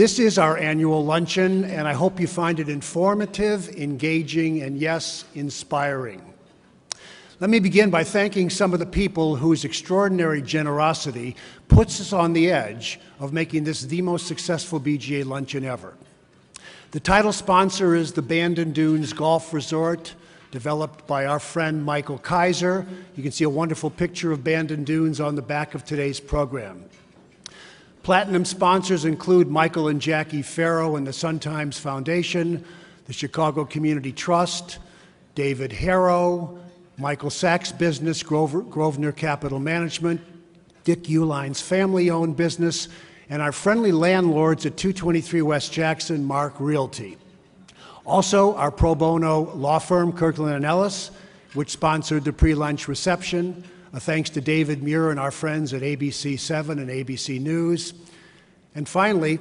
This is our annual luncheon, and I hope you find it informative, engaging, and yes, inspiring. Let me begin by thanking some of the people whose extraordinary generosity puts us on the edge of making this the most successful BGA luncheon ever. The title sponsor is the Bandon Dunes Golf Resort, developed by our friend Michael Keiser. You can see a wonderful picture of Bandon Dunes on the back of today's program. Platinum sponsors include Michael and Jackie Ferro and the Sun-Times Foundation, the Chicago Community Trust, David Herro, Michael Sacks Business, Grover, Grosvenor Capital Management, Dick Uihlein's family-owned business, and our friendly landlords at 223 West Jackson, Marc Realty. Also, our pro bono law firm, Kirkland & Ellis, which sponsored the pre-lunch reception, a thanks to David Muir and our friends at ABC7 and ABC News. And finally,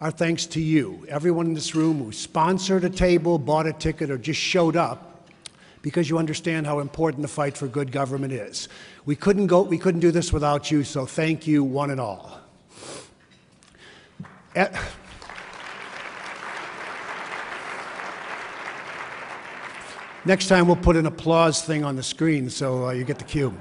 our thanks to you, everyone in this room who sponsored a table, bought a ticket, or just showed up because you understand how important the fight for good government is. We couldn't, go, we couldn't do this without you, so thank you, one and all. At, Next time, we'll put an applause thing on the screen so uh, you get the cue.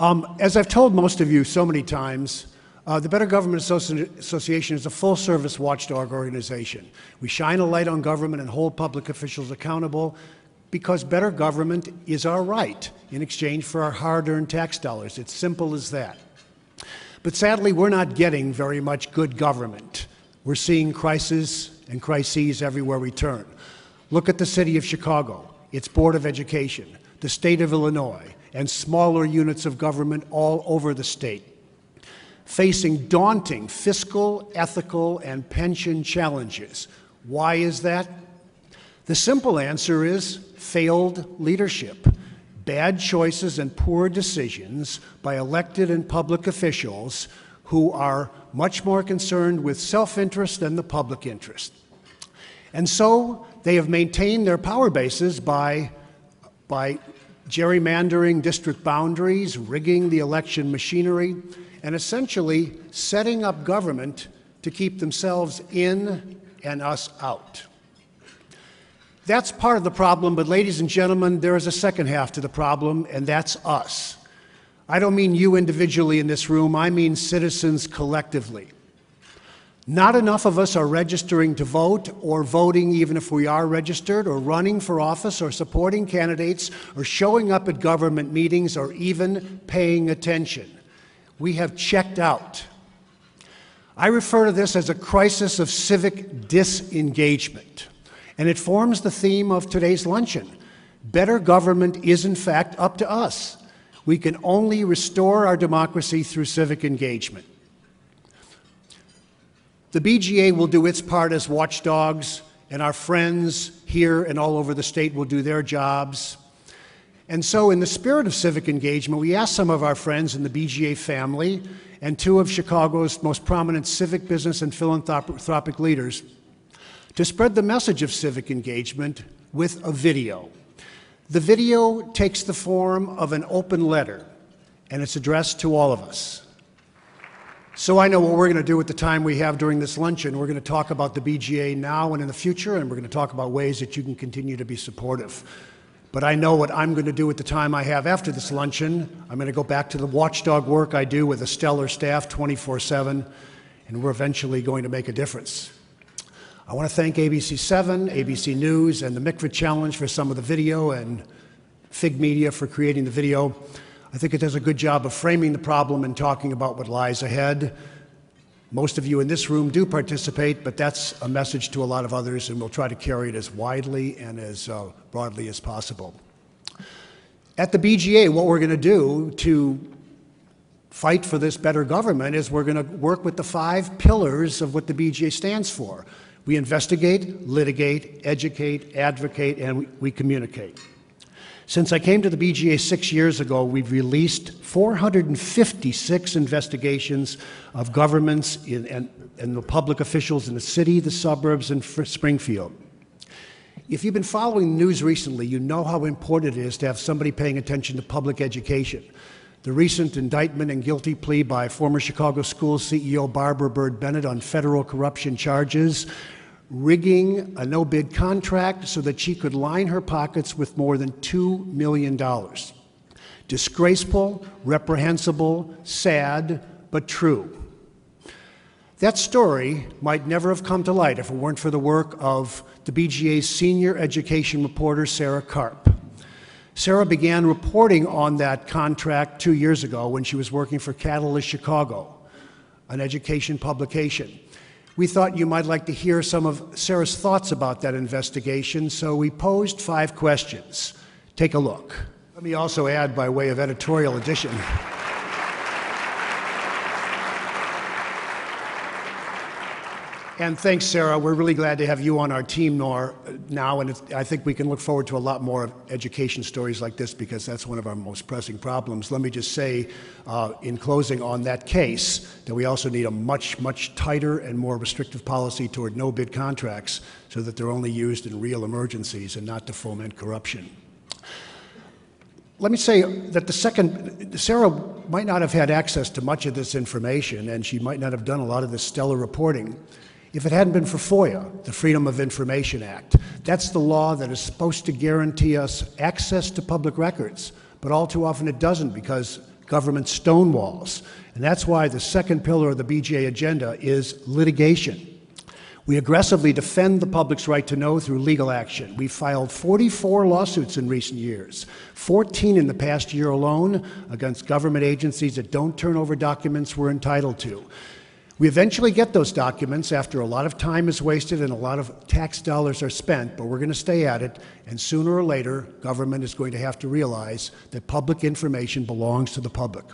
Um, as I've told most of you so many times, uh, the Better Government Association is a full service watchdog organization. We shine a light on government and hold public officials accountable because better government is our right in exchange for our hard earned tax dollars. It's simple as that. But sadly, we're not getting very much good government. We're seeing crises and crises everywhere we turn. Look at the city of Chicago, its Board of Education, the state of Illinois, and smaller units of government all over the state, facing daunting fiscal, ethical, and pension challenges. Why is that? The simple answer is failed leadership, bad choices and poor decisions by elected and public officials who are much more concerned with self-interest than the public interest. And so they have maintained their power bases by, by gerrymandering district boundaries, rigging the election machinery, and essentially setting up government to keep themselves in and us out. That's part of the problem, but ladies and gentlemen, there is a second half to the problem, and that's us. I don't mean you individually in this room, I mean citizens collectively. Not enough of us are registering to vote or voting even if we are registered or running for office or supporting candidates or showing up at government meetings or even paying attention. We have checked out. I refer to this as a crisis of civic disengagement, and it forms the theme of today's luncheon. Better government is, in fact, up to us. We can only restore our democracy through civic engagement. The BGA will do its part as watchdogs, and our friends here and all over the state will do their jobs. And so, in the spirit of civic engagement, we asked some of our friends in the BGA family and two of Chicago's most prominent civic, business, and philanthropic leaders to spread the message of civic engagement with a video. The video takes the form of an open letter, and it's addressed to all of us. So I know what we're going to do with the time we have during this luncheon. We're going to talk about the BGA now and in the future, and we're going to talk about ways that you can continue to be supportive. But I know what I'm going to do with the time I have after this luncheon. I'm going to go back to the watchdog work I do with a stellar staff 24 7, and we're eventually going to make a difference. I want to thank ABC7, ABC News, and the Mikva Challenge for some of the video, and Fig Media for creating the video. I think it does a good job of framing the problem and talking about what lies ahead. Most of you in this room do participate, but that's a message to a lot of others, and we'll try to carry it as widely and as uh, broadly as possible. At the BGA, what we're going to do to fight for this better government is we're going to work with the five pillars of what the BGA stands for. We investigate, litigate, educate, advocate, and we, we communicate. Since I came to the BGA six years ago, we've released 456 investigations of governments in, and, and the public officials in the city, the suburbs, and Springfield. If you've been following the news recently, you know how important it is to have somebody paying attention to public education. the recent indictment and guilty plea by former Chicago School CEO Barbara Byrd-Bennett on federal corruption charges, rigging a no bid contract so that she could line her pockets with more than $2 million. Disgraceful, reprehensible, sad, but true. That story might never have come to light if it weren't for the work of the BGA's senior education reporter, Sarah Karp. Sarah began reporting on that contract two years ago when she was working for Catalyst Chicago, an education publication. We thought you might like to hear some of Sarah's thoughts about that investigation, so we posed five questions. Take a look. Let me also add, by way of editorial addition, And thanks, Sarah. We're really glad to have you on our team nor, now, and I think we can look forward to a lot more education stories like this because that's one of our most pressing problems. Let me just say, uh, in closing on that case, that we also need a much, much tighter and more restrictive policy toward no bid contracts so that they're only used in real emergencies and not to foment corruption. Let me say that the second, Sarah might not have had access to much of this information, and she might not have done a lot of this stellar reporting if it hadn't been for FOIA, the Freedom of Information Act. That's the law that is supposed to guarantee us access to public records, but all too often it doesn't because government stonewalls. And that's why the second pillar of the BGA agenda is litigation. We aggressively defend the public's right to know through legal action. We filed 44 lawsuits in recent years, 14 in the past year alone against government agencies that don't turn over documents we're entitled to. We eventually get those documents after a lot of time is wasted and a lot of tax dollars are spent, but we're going to stay at it. And sooner or later, government is going to have to realize that public information belongs to the public.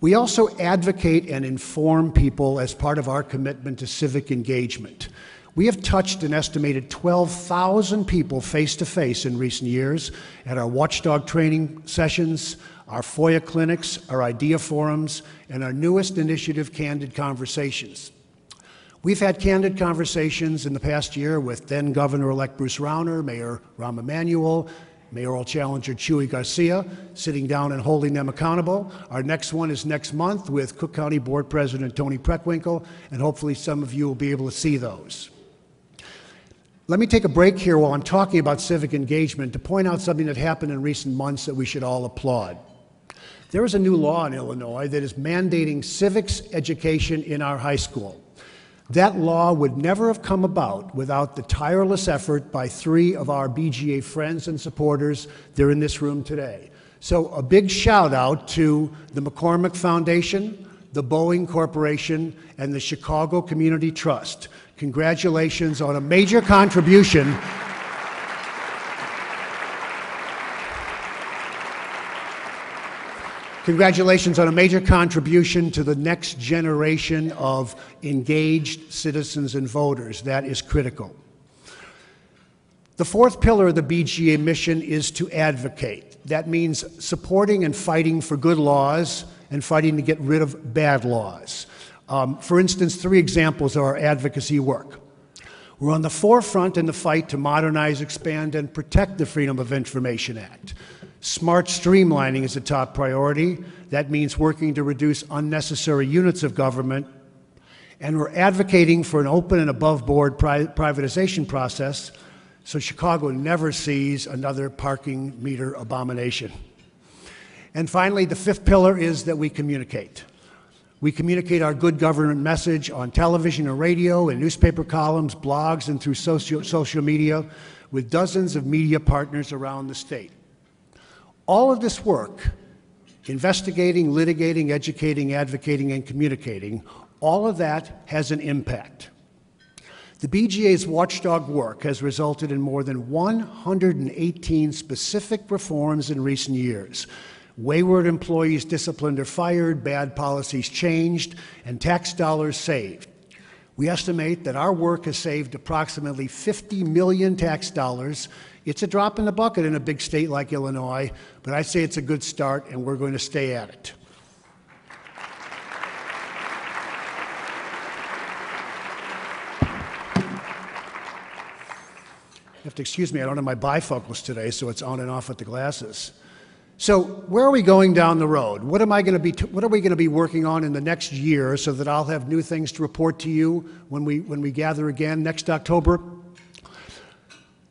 We also advocate and inform people as part of our commitment to civic engagement. We have touched an estimated 12,000 people face to face in recent years at our watchdog training sessions, our FOIA clinics, our idea forums, and our newest initiative, Candid Conversations. We've had candid conversations in the past year with then Governor elect Bruce Rauner, Mayor Rahm Emanuel, mayoral challenger Chuy Garcia, sitting down and holding them accountable. Our next one is next month with Cook County Board President Toni Preckwinkle, and hopefully some of you will be able to see those. Let me take a break here while I'm talking about civic engagement to point out something that happened in recent months that we should all applaud. There is a new law in Illinois that is mandating civics education in our high school. That law would never have come about without the tireless effort by three of our BGA friends and supporters. They're in this room today. So, a big shout out to the McCormick Foundation, the Boeing Corporation, and the Chicago Community Trust. Congratulations on a major contribution Congratulations on a major contribution to the next generation of engaged citizens and voters. That is critical. The fourth pillar of the BGA mission is to advocate. That means supporting and fighting for good laws and fighting to get rid of bad laws. Um, for instance, three examples of our advocacy work. We're on the forefront in the fight to modernize, expand, and protect the Freedom of Information Act. Smart streamlining is a top priority. That means working to reduce unnecessary units of government. And we're advocating for an open and above board pri privatization process so Chicago never sees another parking meter abomination. And finally, the fifth pillar is that we communicate. We communicate our good government message on television and radio, and newspaper columns, blogs, and through social, social media with dozens of media partners around the state. All of this work, investigating, litigating, educating, advocating, and communicating, all of that has an impact. The BGA's watchdog work has resulted in more than 118 specific reforms in recent years. Wayward employees disciplined or fired, bad policies changed, and tax dollars saved. We estimate that our work has saved approximately 50 million tax dollars it's a drop in the bucket in a big state like Illinois, but I say it's a good start, and we're going to stay at it. You have to excuse me, I don't have my bifocals today, so it's on and off with the glasses. So where are we going down the road? What am I going to be? What are we going to be working on in the next year, so that I'll have new things to report to you when we when we gather again next October?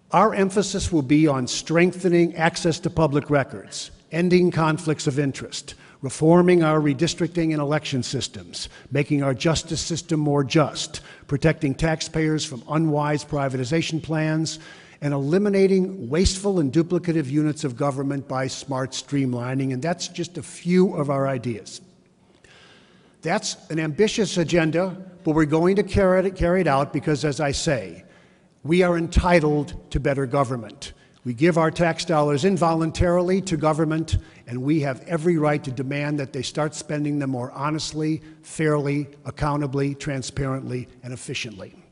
Our emphasis will be on strengthening access to public records, ending conflicts of interest, reforming our redistricting and election systems, making our justice system more just, protecting taxpayers from unwise privatization plans, and eliminating wasteful and duplicative units of government by smart streamlining. And that's just a few of our ideas. That's an ambitious agenda, but we're going to carry it, carry it out because, as I say, we are entitled to better government. We give our tax dollars involuntarily to government, and we have every right to demand that they start spending them more honestly, fairly, accountably, transparently, and efficiently.